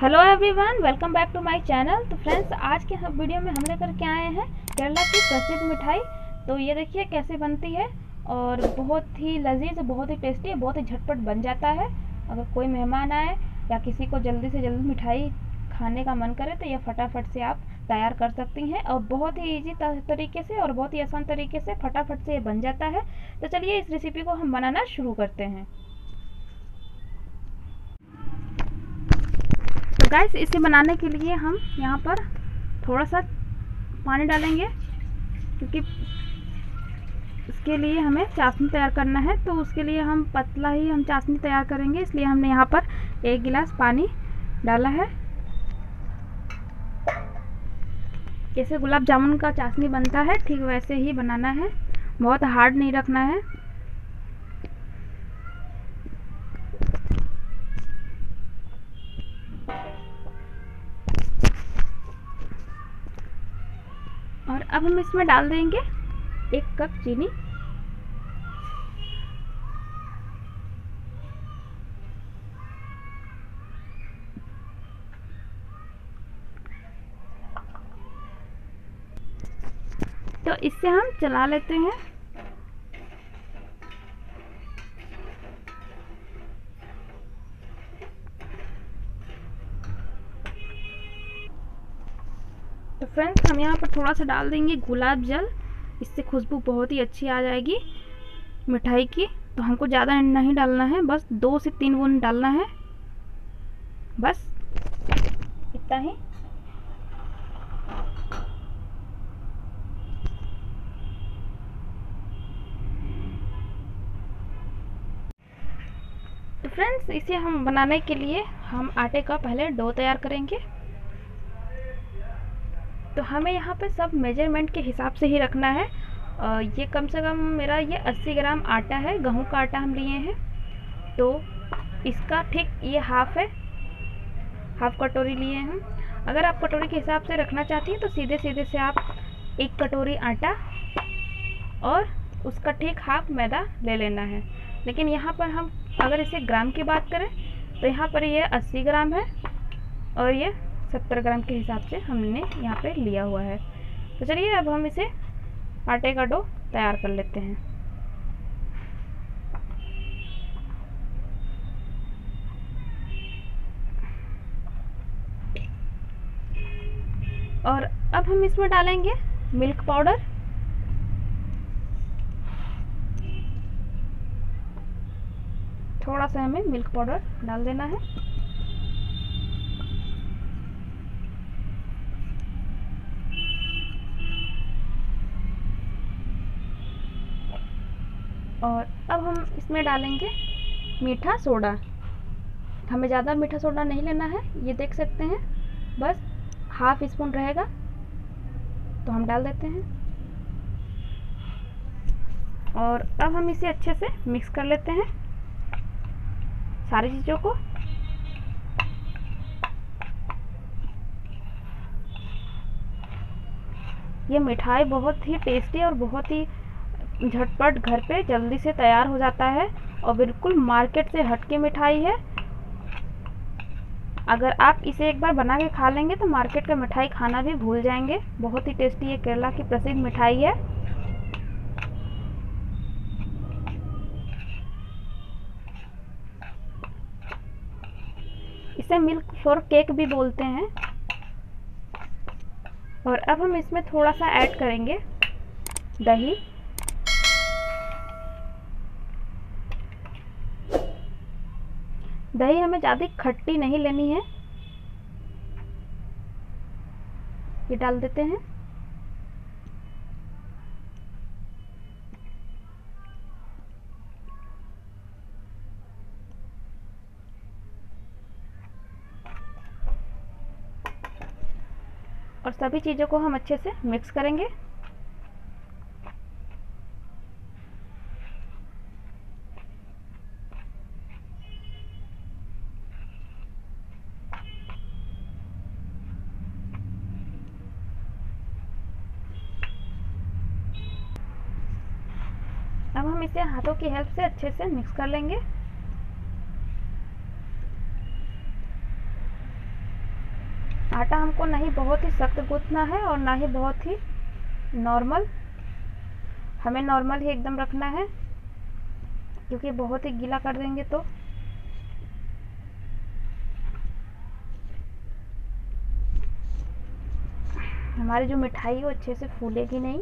Hello everyone welcome back to my channel तो friends आज के वीडियो में हम लेकर के आए हैं केरला की प्रसिद्ध मिठाई। तो ये देखिए कैसे बनती है। और बहुत ही लजीज, बहुत ही टेस्टी, बहुत ही झटपट बन जाता है। अगर कोई मेहमान आए या किसी को जल्दी से जल्दी मिठाई खाने का मन करे तो यह फटाफट से आप तैयार कर सकती हैं और बहुत ही इजी तरीके से और बहुत ही आसान तरीके से फटाफट से ये बन जाता है। तो चलिए इस रेसिपी को हम बनाना शुरू करते हैं। तो गैस इसे बनाने के लिए हम यहाँ पर थोड़ा सा पानी डालेंगे, क्योंकि इसके लिए हमें चाशनी तैयार करना है तो उसके लिए हम पतला ही हम चाशनी तैयार करेंगे, इसलिए हमने यहाँ पर एक गिलास पानी डाला है। जैसे गुलाब जामुन का चाशनी बनता है, ठीक वैसे ही बनाना है, बहुत हार्ड नहीं रखना है। और अब हम इसमें डाल देंगे एक कप चीनी। तो इससे हम चला लेते हैं। तो फ्रेंड्स, हम यहाँ पर थोड़ा सा डाल देंगे गुलाब जल। इससे खुशबू बहुत ही अच्छी आ जाएगी। मिठाई की तो हमको ज़्यादा नहीं डालना है, बस दो से तीन बूंद डालना है। बस, इतना ही। तो फ्रेंड्स, इसे हम बनाने के लिए हम आटे का पहले डो तैयार करेंगे। तो हमें यहाँ पे सब मेज़रमेंट के हिसाब से ही रखना है। ये कम से कम मेरा ये 80 ग्राम आटा है, गेहूँ का आटा हम लिए हैं। तो इसका ठीक ये हाफ़ है हाफ़ कटोरी लिए हैं अगर आप कटोरी के हिसाब से रखना चाहती हैं तो सीधे सीधे से आप एक कटोरी आटा और उसका ठीक हाफ़ मैदा ले लेना है। लेकिन यहाँ पर हम अगर इसे ग्राम की बात करें तो यहाँ पर ये 80 ग्राम है और ये सत्तर ग्राम के हिसाब से हमने यहाँ पे लिया हुआ है। तो चलिए अब हम इसे आटे का डो तैयार कर लेते हैं। और अब हम इसमें डालेंगे मिल्क पाउडर। थोड़ा सा हमें मिल्क पाउडर डाल देना है। और अब हम इसमें डालेंगे मीठा सोडा। हमें ज़्यादा मीठा सोडा नहीं लेना है, ये देख सकते हैं। बस हाफ़ स्पून रहेगा तो हम डाल देते हैं। और अब हम इसे अच्छे से मिक्स कर लेते हैं, सारी चीज़ों को। ये मिठाई बहुत ही टेस्टी और बहुत ही झटपट घर पे जल्दी से तैयार हो जाता है और बिल्कुल मार्केट से हटके मिठाई है। अगर आप इसे एक बार बना के खा लेंगे तो मार्केट का मिठाई खाना भी भूल जाएँगे। बहुत ही टेस्टी ये केरला की प्रसिद्ध मिठाई है। इसे मिल्क श्योर केक भी बोलते हैं। और अब हम इसमें थोड़ा सा ऐड करेंगे दही। दही हमें ज़्यादा खट्टी नहीं लेनी है। ये डाल देते हैं। और सभी चीज़ों को हम अच्छे से मिक्स करेंगे इसे हाथों की हेल्प से अच्छे से मिक्स कर लेंगे। आटा हमको नहीं बहुत ही सख्त गूंथना है और ना ही बहुत ही नॉर्मल हमें नॉर्मल ही एकदम रखना है, क्योंकि बहुत ही गीला कर देंगे तो। हमारी जो मिठाई है वो अच्छे से फूलेगी नहीं।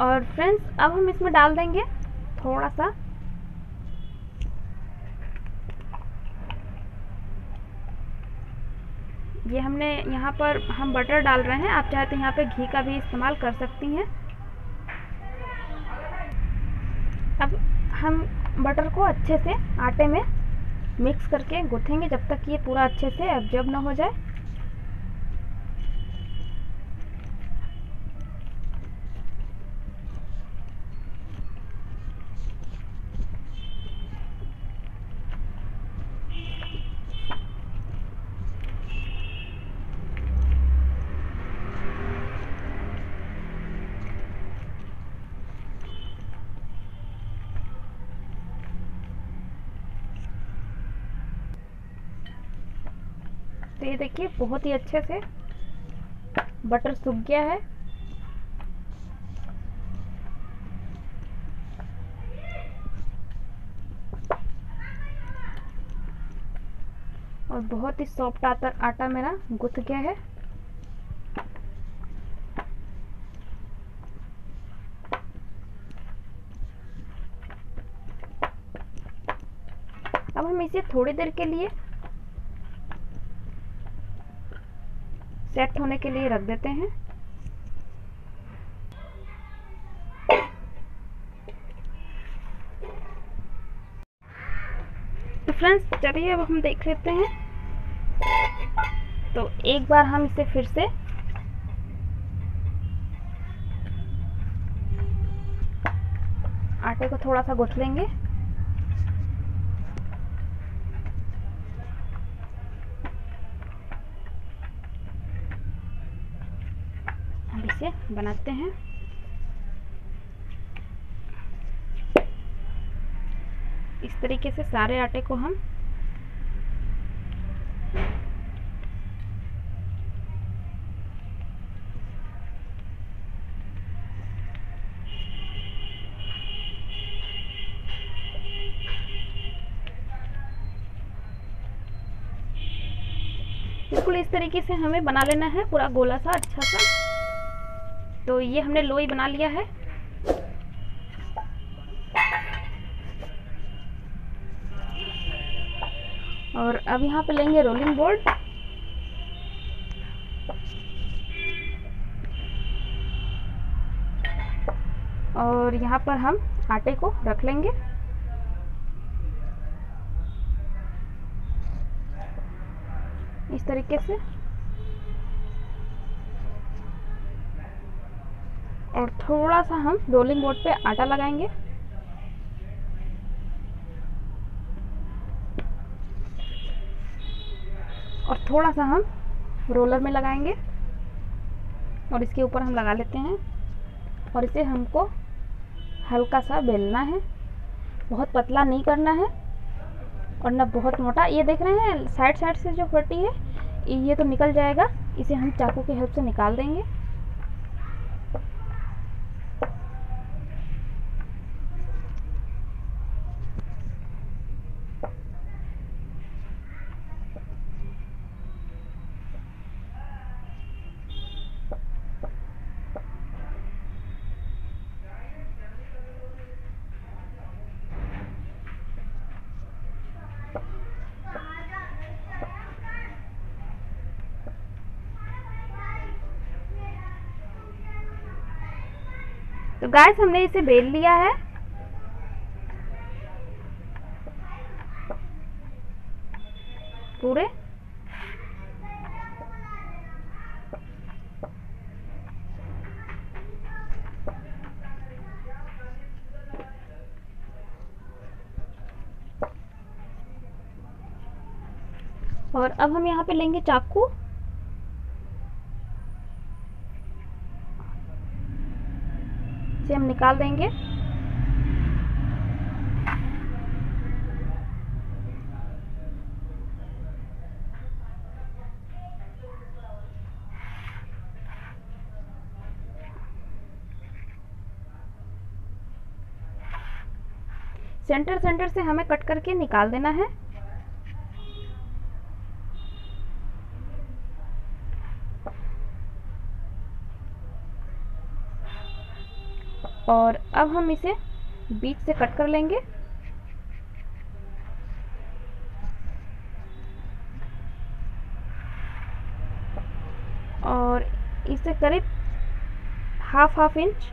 और फ्रेंड्स अब हम इसमें डाल देंगे थोड़ा सा। ये हमने यहाँ पर हम बटर डाल रहे हैं। आप चाहे तो यहाँ पे घी का भी इस्तेमाल कर सकती हैं। अब हम बटर को अच्छे से आटे में मिक्स करके गूँथेंगे जब तक ये पूरा अच्छे से एब्जॉर्ब ना हो जाए। ये देखिए, बहुत ही अच्छे से बटर सूख गया है। और बहुत ही सॉफ्ट आटा आटा मेरा गुथ गया है। अब हम इसे थोड़ी देर के लिए सेट होने के लिए रख देते हैं। तो फ्रेंड्स, चलिए अब हम देख लेते हैं। तो एक बार हम इसे फिर से आटे को थोड़ा सा गुथ लेंगे। इसे बनाते हैं। इस तरीके से सारे आटे को हम बिल्कुल इस तरीके से हमें बना लेना है, पूरा गोला सा अच्छा सा। तो ये हमने लोई बना लिया है। और अब यहाँ पे लेंगे रोलिंग बोर्ड और यहाँ पर हम आटे को रख लेंगे। इस तरीके से। और थोड़ा सा हम रोलिंग बोर्ड पे आटा लगाएँगे। और थोड़ा सा हम रोलर में लगाएँगे। और इसके ऊपर हम लगा लेते हैं। और इसे हमको हल्का सा बेलना है। बहुत पतला नहीं करना है। और ना बहुत मोटा। ये देख रहे हैं, साइड साइड से जो फटी है, ये तो निकल जाएगा। इसे हम चाकू की हेल्प से निकाल देंगे। गैस हमने इसे बेल लिया है। पूरे। और अब हम यहाँ पे लेंगे चाकू। से हम निकाल देंगे। सेंटर सेंटर से हमें कट करके निकाल देना है। और अब हम इसे बीच से कट कर लेंगे। और इसे करीब हाफ़ हाफ़ इंच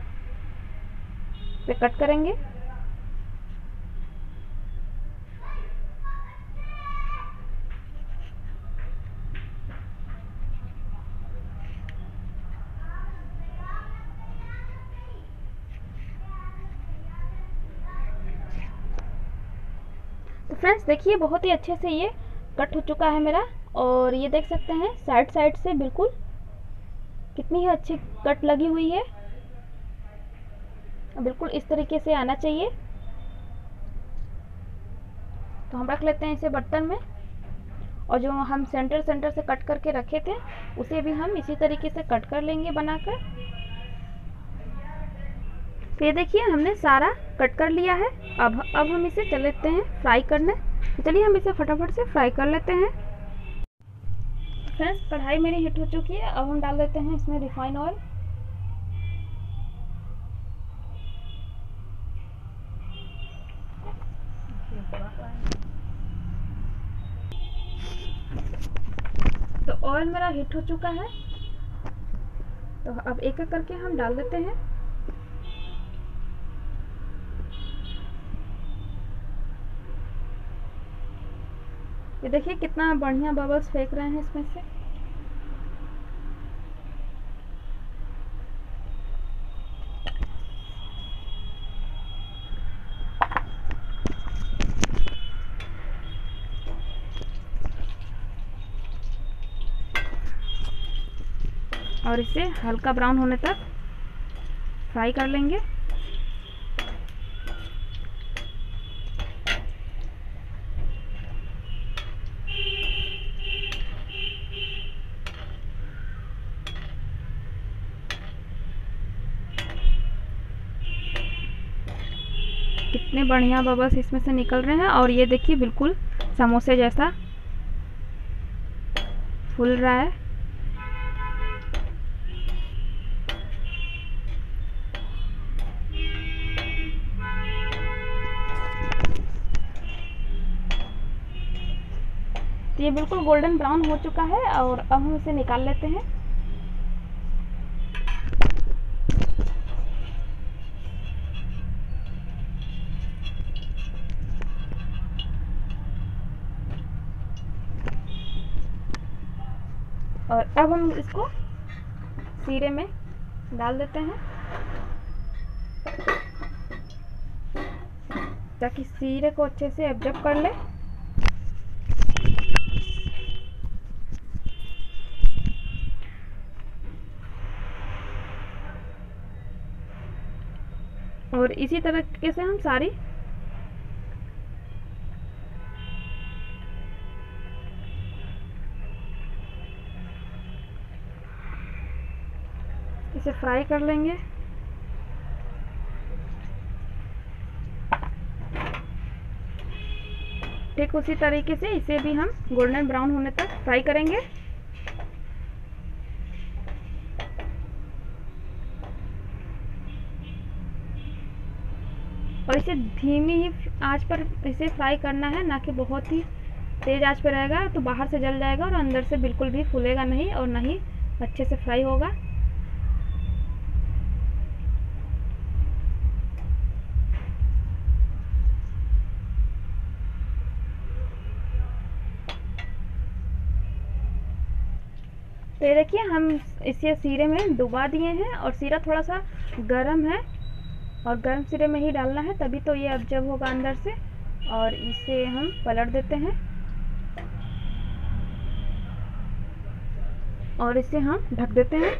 पे कट करेंगे। फ्रेंड्स देखिए, बहुत ही अच्छे से ये कट हो चुका है मेरा। और ये देख सकते हैं साइड साइड से बिल्कुल कितनी ही अच्छी कट लगी हुई है। बिल्कुल इस तरीके से आना चाहिए। तो हम रख लेते हैं इसे बर्तन में। और जो हम सेंटर सेंटर से कट करके रखे थे, उसे भी हम इसी तरीके से कट कर लेंगे बनाकर। तो ये देखिए, हमने सारा कट कर लिया है। अब अब हम इसे चल लेते हैं फ्राई करने। चलिए हम इसे फटाफट से फ्राई कर लेते हैं। फ्रेंड्स, कढ़ाई मेरी हिट हो चुकी है। अब हम डाल देते हैं इसमें रिफाइन ऑयल। तो ऑयल मेरा हिट हो चुका है। तो अब एक एक करके हम डाल देते हैं। ये देखिए कितना बढ़िया बबल्स फेंक रहे हैं इसमें से। और इसे हल्का ब्राउन होने तक फ्राई कर लेंगे। कितने बढ़िया बबल्स इसमें से निकल रहे हैं और ये देखिए बिल्कुल समोसे जैसा फूल रहा है। तो ये बिल्कुल गोल्डन ब्राउन हो चुका है और अब हम इसे निकाल लेते हैं। और अब हम इसको सीरे में डाल देते हैं। ताकि सीरे को अच्छे से एब्जॉर्ब कर ले। और इसी तरीके से हम सारी इसे फ्राई कर लेंगे। ठीक उसी तरीके से इसे भी हम गोल्डन ब्राउन होने तक फ्राई करेंगे। और इसे धीमी ही आँच पर इसे फ्राई करना है, ना कि बहुत ही तेज़ आँच पर रहेगा तो बाहर से जल जाएगा और अंदर से बिल्कुल भी फूलेगा नहीं और ना ही अच्छे से फ्राई होगा। तो ये देखिए, हम इसे सीरे में डुबा दिए हैं और सीरा थोड़ा सा गर्म है और गर्म सिरे में ही डालना है, तभी तो ये अब्जब होगा अंदर से और इसे हम पलट देते हैं। और इसे हम ढक देते हैं।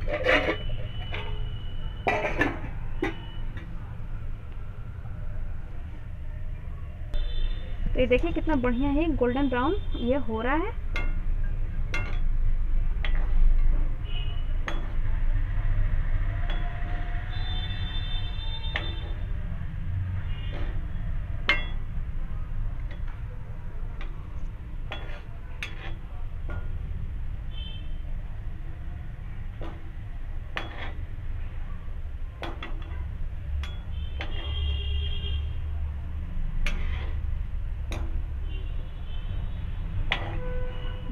तो ये देखिए कितना बढ़िया है गोल्डन ब्राउन ये हो रहा है।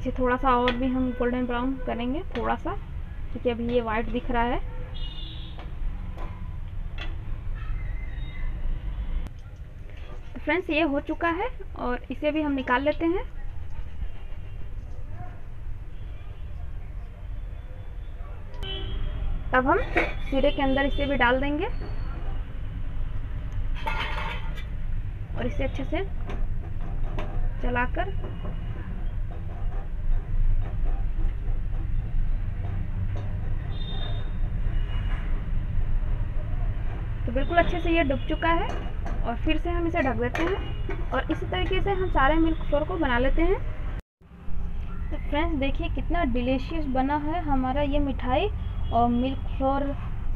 इसे थोड़ा सा और भी हम गोल्डन ब्राउन करेंगे थोड़ा सा क्योंकि अभी ये वाइट दिख रहा है। फ्रेंड्स, ये हो चुका है और इसे भी हम निकाल लेते हैं। अब हम सिरे के अंदर इसे भी डाल देंगे। और इसे अच्छे से चलाकर तो बिल्कुल अच्छे से ये डूब चुका है और फिर से हम इसे ढक देते हैं और इसी तरीके से हम सारे मिल्क फ्लोर को बना लेते हैं। तो फ्रेंड्स, देखिए कितना डिलीशियस बना है हमारा ये मिठाई और मिल्क फ्लोर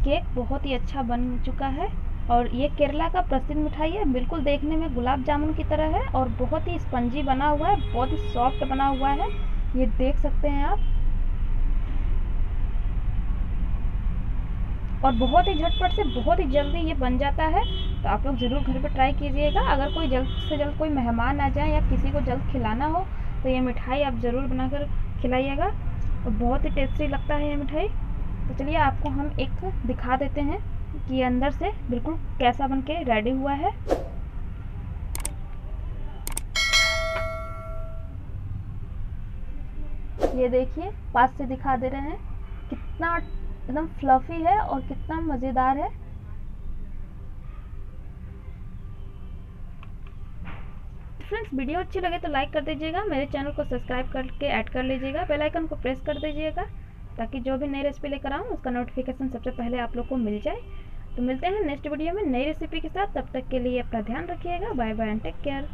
केक बहुत ही अच्छा बन चुका है। और ये केरला का प्रसिद्ध मिठाई है, बिल्कुल देखने में गुलाब जामुन की तरह है और बहुत ही स्पंजी बना हुआ है, बहुत ही सॉफ्ट बना हुआ है। ये देख सकते हैं आप और बहुत ही झटपट से बहुत ही जल्दी ये बन जाता है। तो आप लोग ज़रूर घर पर ट्राई कीजिएगा। अगर कोई जल्द से जल्द कोई मेहमान आ जाए या किसी को जल्द खिलाना हो तो ये मिठाई आप ज़रूर बनाकर खिलाइएगा। और बहुत ही टेस्टी लगता है ये मिठाई। तो चलिए आपको हम एक दिखा देते हैं कि अंदर से बिल्कुल कैसा बन के रेडी हुआ है। ये देखिए, पास से दिखा दे रहे हैं। कितना एकदम फ्लफी है और कितना मज़ेदार है। फ्रेंड्स वीडियो अच्छी लगे तो लाइक कर दीजिएगा, मेरे चैनल को सब्सक्राइब करके ऐड कर लीजिएगा बेल आइकन को प्रेस कर दीजिएगा, ताकि जो भी नई रेसिपी लेकर आऊँ, उसका नोटिफिकेशन सबसे पहले आप लोग को मिल जाए। तो मिलते हैं नेक्स्ट वीडियो में नई रेसिपी के साथ, तब तक के लिए अपना ध्यान रखिएगा bye bye and take care